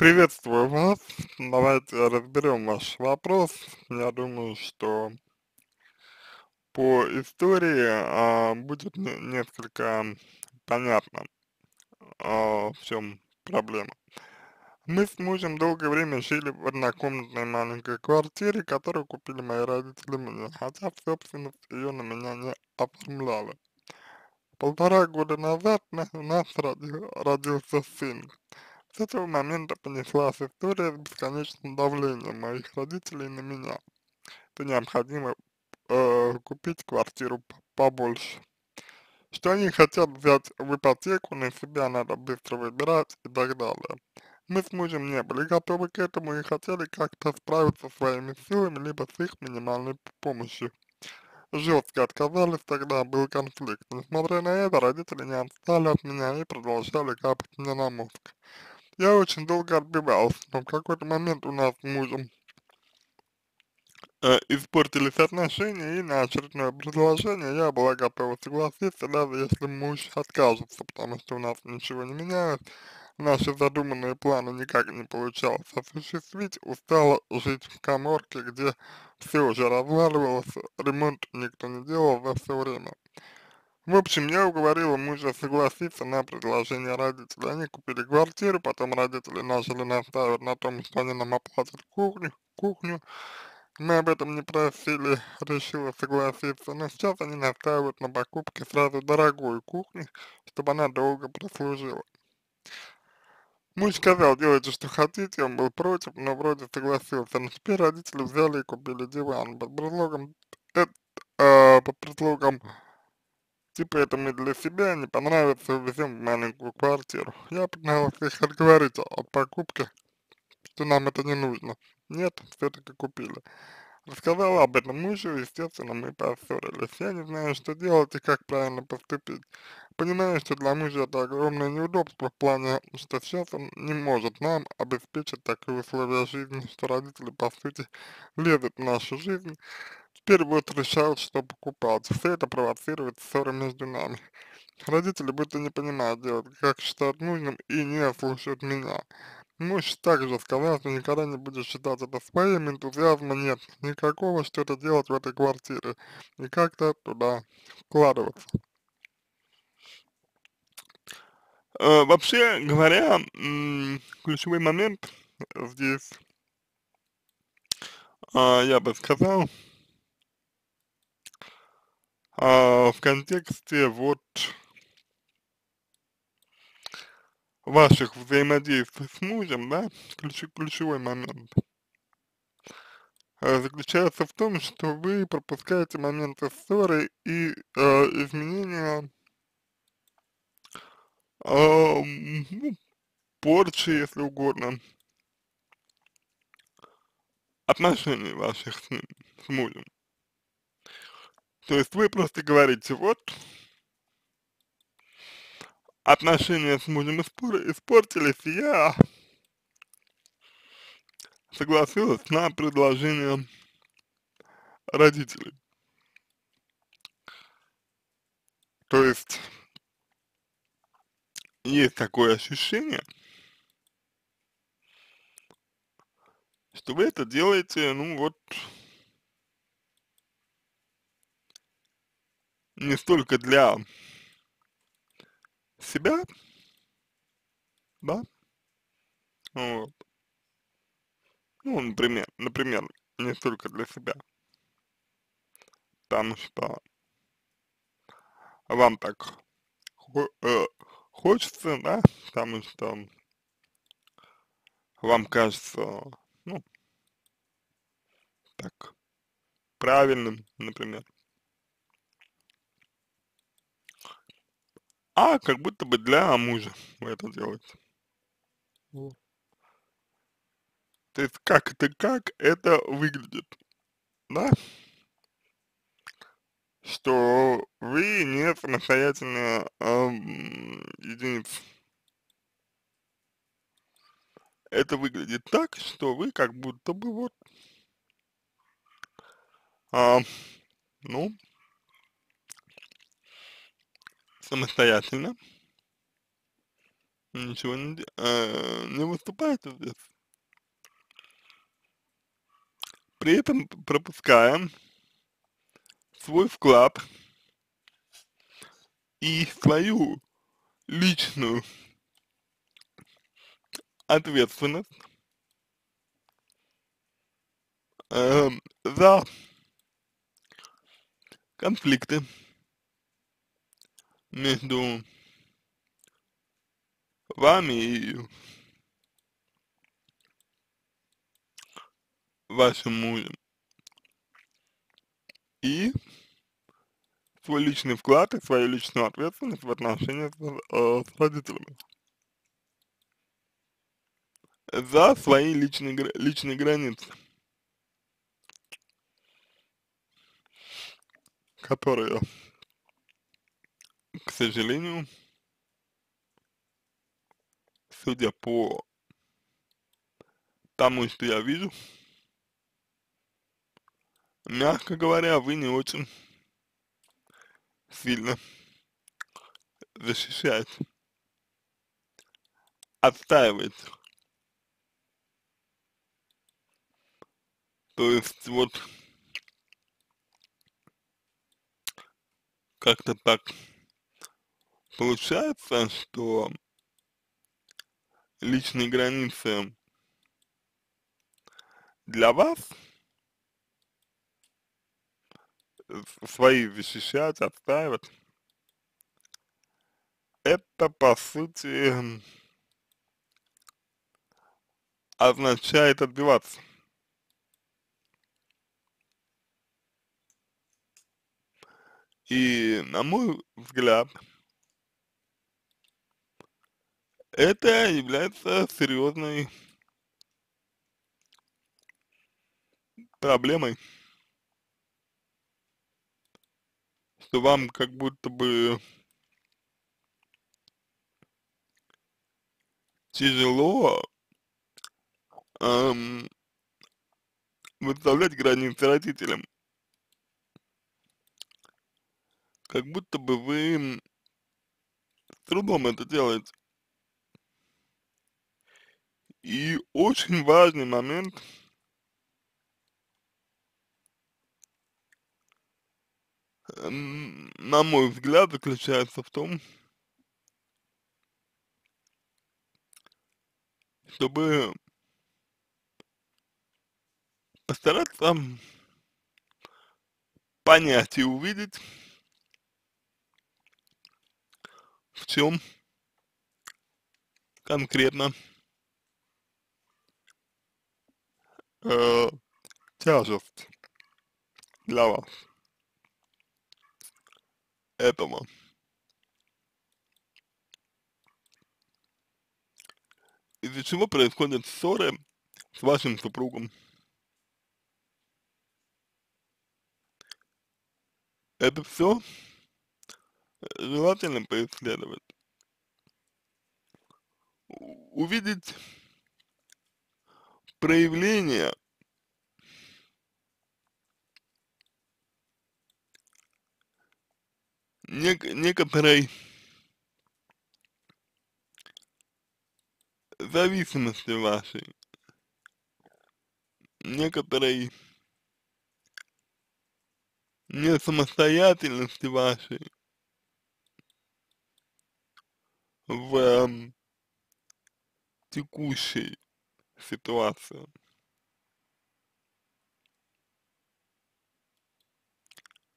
Приветствую вас. Давайте разберем ваш вопрос. Я думаю, что по истории а, будет не- несколько понятно, а, в чем проблема. Мы с мужем долгое время жили в однокомнатной маленькой квартире, которую купили мои родители мне, хотя в собственность ее на меня не оформляли. Полтора года назад на- у нас роди- родился сын. С этого момента понеслась история с бесконечным давлением моих родителей на меня, что необходимо э, купить квартиру побольше, что они хотят взять в ипотеку, на себя надо быстро выбирать и так далее. Мы с мужем не были готовы к этому и хотели как-то справиться своими силами, либо с их минимальной помощью. Жестко отказались, тогда был конфликт. Несмотря на это, родители не отстали от меня и продолжали капать мне на мозг. Я очень долго отбивался, но в какой-то момент у нас с мужем э, испортились отношения, и на очередное предложение я была готова согласиться, даже если муж откажется, потому что у нас ничего не менялось, наши задуманные планы никак не получалось осуществить, устала жить в каморке, где все уже разваливалось, ремонт никто не делал за все время. В общем, я уговорила мужа согласиться на предложение родителей. Они купили квартиру, потом родители начали настаивать на том, что они нам оплатят кухню, кухню. Мы об этом не просили, решила согласиться, но сейчас они настаивают на покупке сразу дорогой кухни, чтобы она долго прослужила. Муж сказал, делайте что хотите, он был против, но вроде согласился. Но теперь родители взяли и купили диван под предлогом, э, э, под предлогом Типа это мы для себя, не понравится, увезем маленькую квартиру. Я пыталась их отговорить от покупки, что нам это не нужно. Нет, все-таки купили. Рассказала об этом мужу, естественно, мы поссорились. Я не знаю, что делать и как правильно поступить. Понимаю, что для мужа это огромное неудобство в плане, что сейчас он не может нам обеспечить такие условия жизни, что родители, по сути, лезут в нашу жизнь Теперь вот решают, что покупать. Все это провоцирует ссоры между нами. Родители будто не понимают делать, как считают нужным и не слушают меня. Муж также сказал, что никогда не будет считать это своим, энтузиазма нет никакого что-то делать в этой квартире и как-то туда вкладываться. Э, вообще говоря, ключевой момент здесь, а, я бы сказал, в контексте вот ваших взаимодействий с мужем, да, ключ, ключевой момент, э, заключается в том, что вы пропускаете моменты ссоры и э, изменения, э, ну, порчи, если угодно, отношений ваших с ним, с мужем. То есть вы просто говорите, вот, отношения с мужем испор- испортились, и я согласилась на предложение родителей. То есть есть такое ощущение, что вы это делаете, ну вот, не столько для себя, да, вот, ну, например, например, не столько для себя, потому что вам так э, хочется, да, потому что вам кажется, ну, так, правильным, например, а как будто бы для мужа вы это делаете. Вот. То есть как это, как это выглядит, да, что вы не самостоятельная ам, единица. Это выглядит так, что вы как будто бы вот, а, ну, самостоятельно ничего не, э, не выступаете здесь. При этом пропуская свой вклад и свою личную ответственность эм, за конфликты между вами и вашим мужем. И свой личный вклад и свою личную ответственность в отношениях с, э, с родителями. За свои личные, личные границы, которые, к сожалению, судя по тому, что я вижу, мягко говоря, вы не очень сильно защищаете, отстаиваете. То есть вот как-то так получается, что личные границы для вас свои защищать, отстаивать, это по сути означает отбиваться. И на мой взгляд, это является серьезной проблемой, что вам как будто бы тяжело ам, выставлять границы родителям. Как будто бы вы с трудом это делаете. И очень важный момент, на мой взгляд, заключается в том, чтобы постараться понять и увидеть, в чем конкретно э, тяжесть для вас этого. Из-за чего происходят ссоры с вашим супругом. Это все желательно поисследовать. Увидеть проявление нек некоторой зависимости вашей, некоторой не самостоятельности вашей в эм, текущей ситуации.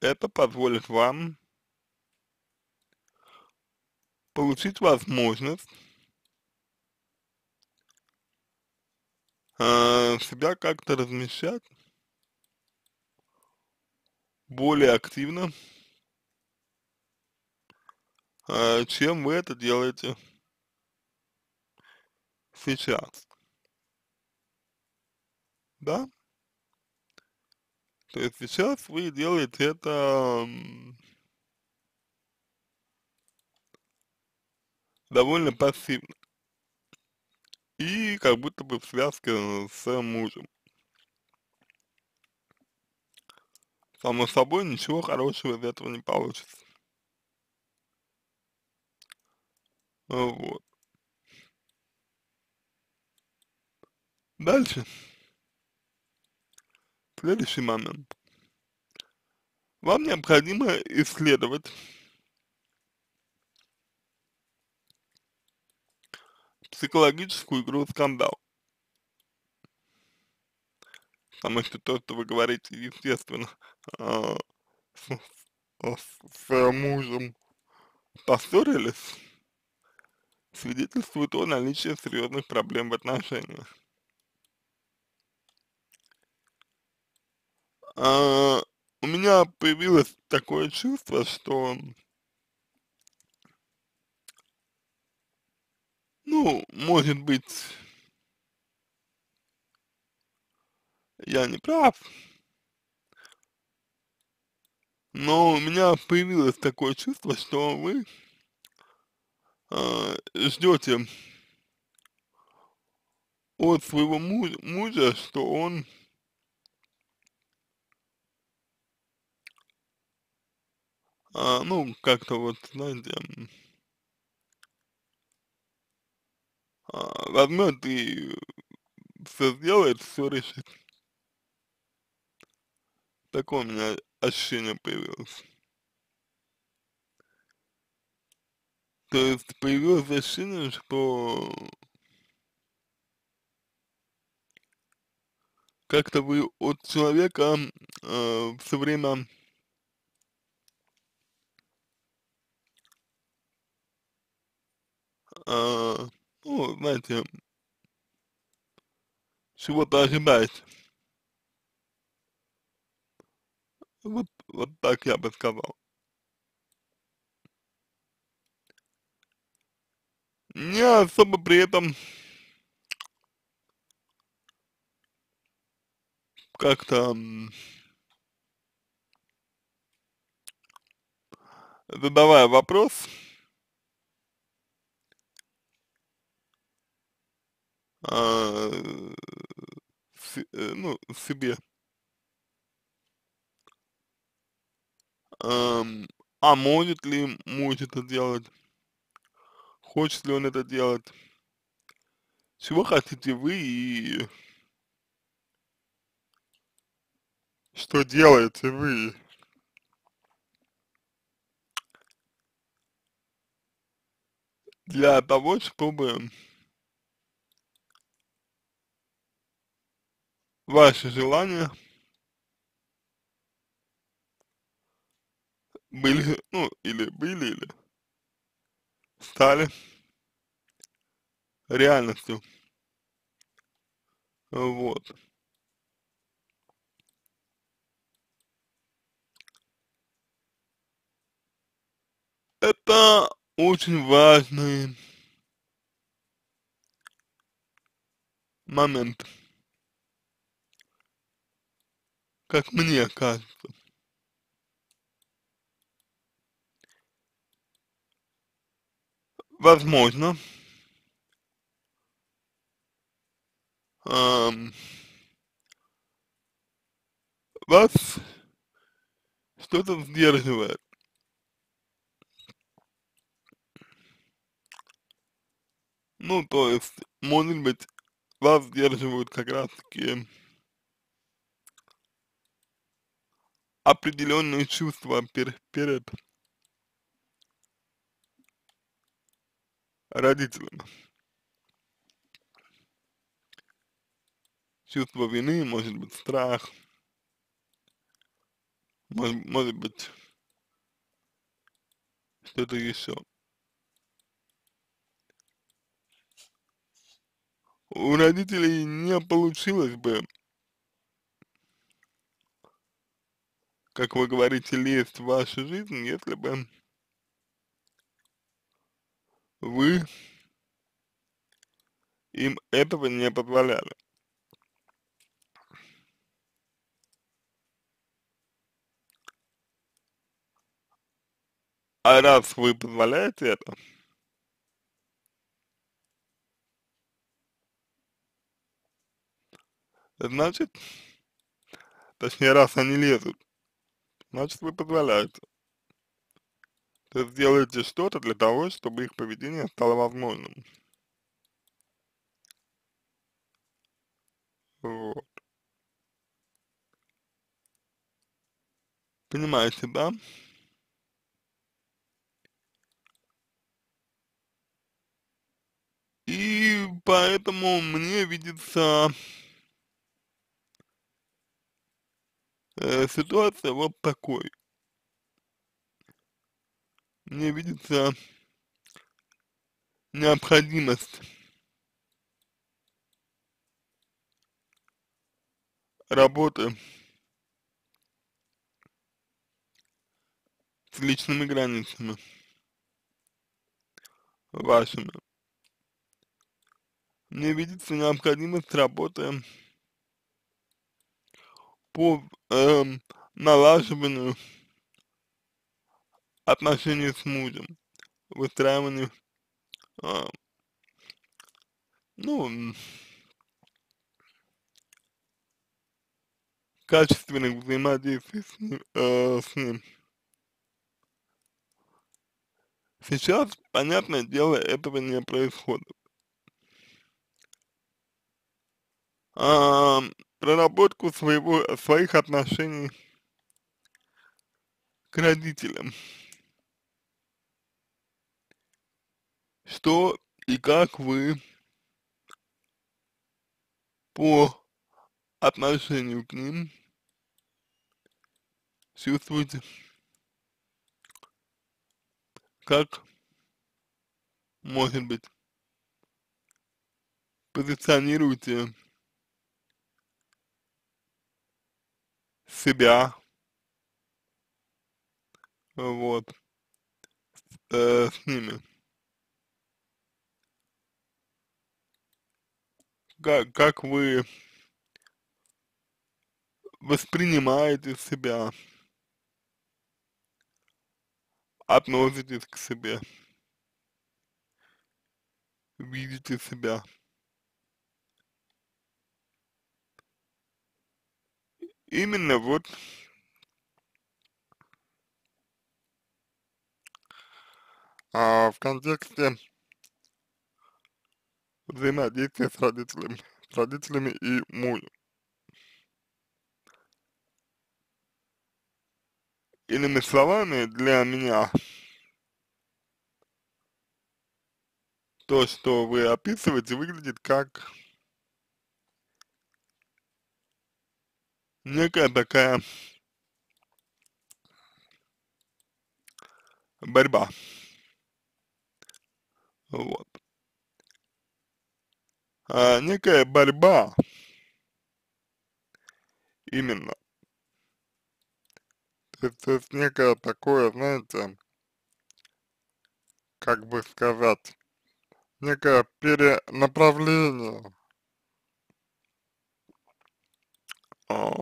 Это позволит вам получить возможность э, себя как-то размещать более активно, э, чем вы это делаете сейчас, да? То есть сейчас вы делаете это довольно пассивно. И как будто бы в связке э, с мужем. Само собой, ничего хорошего из этого не получится. Вот. Дальше. Следующий момент. Вам необходимо исследовать психологическую игру скандал. Потому что то, что вы говорите, естественно, э, с, с, с мужем поссорились, свидетельствует о наличии серьезных проблем в отношениях. А, у меня появилось такое чувство, что ну, может быть, я не прав, но у меня появилось такое чувство, что вы э, ждете от своего мужа, мужа, что он а, ну, как-то вот, знаете, а, возьмет и все сделает, все решит. Такое у меня ощущение появилось. То есть появилось ощущение, что как-то вы от человека э, все время э, ну, знаете, чего-то ожидаете. Вот, вот так я бы сказал. Не особо при этом как-то задавая вопрос, а, с, э, ну, себе, а может ли муж это делать, хочет ли он это делать, чего хотите вы и Что делаете вы? для того, чтобы ваши желания были, ну, или были, или стали реальностью. Вот. Это очень важный момент, как мне кажется. Возможно, ам, вас что-то сдерживает. Ну, то есть, может быть, вас сдерживают как раз таки определенные чувства пер перед родителями. Чувство вины, может быть, страх, может, может быть, что-то еще. У родителей не получилось бы, как вы говорите, лезть в вашу жизнь, если бы вы им этого не позволяли. А раз вы позволяете это, значит, точнее, раз они лезут, значит, вы позволяете. То есть делаете что-то для того, чтобы их поведение стало возможным. Вот. Понимаете, да? И поэтому мне видится э, ситуация вот такой. Мне видится необходимость работы с личными границами вашими. Мне видится необходимость работы по эм, налаживанию отношений с мужем, выстраиванию, э, ну, качественных взаимодействий с ним, э, с ним. Сейчас, понятное дело, этого не происходит. А, проработку своего, своих отношений к родителям. Что и как вы по отношению к ним чувствуете, как, может быть, позиционируете себя, вот, э, с ними. Как, как вы воспринимаете себя, относитесь к себе, видите себя. Именно вот А в контексте взаимодействия с родителями, с родителями и мужем. Иными словами, для меня то, что вы описываете, выглядит как некая такая борьба. Вот. А, некая борьба именно. То есть, то есть некое такое, знаете, как бы сказать, некое перенаправление а,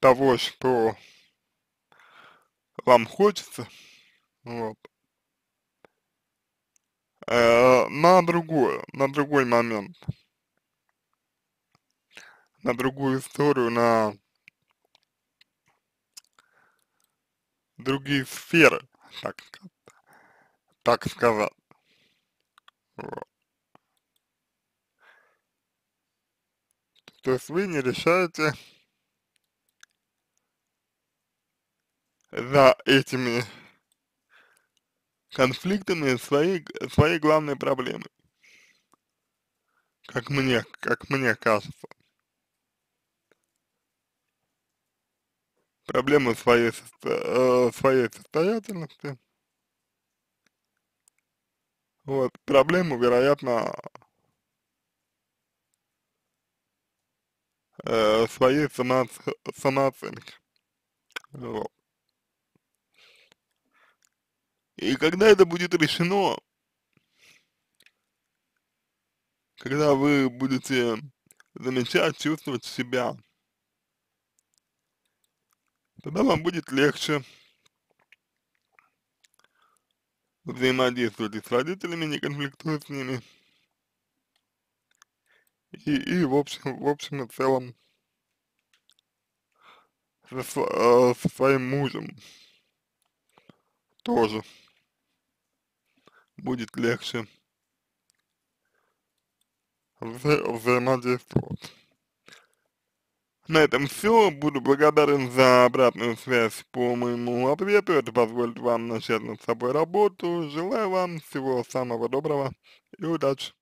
того, что вам хочется, вот, э, на другое, на другой момент, на другую историю, на другие сферы, так, так сказать. Вот. То есть вы не решаете за этими конфликтами свои, свои главные проблемы, как мне, как мне кажется, проблемы своей, э, своей состоятельности, вот, проблему, вероятно, э, своей самооц- самооценки, вот. И когда это будет решено, когда вы будете замечать, чувствовать себя, тогда вам будет легче взаимодействовать и с родителями, не конфликтуя с ними, И, и в общем, в общем и целом, со, э, со своим мужем тоже. будет легче вза взаимодействовать. На этом все. Буду благодарен за обратную связь по моему ответу. Это позволит вам начать над собой работу. Желаю вам всего самого доброго и удачи.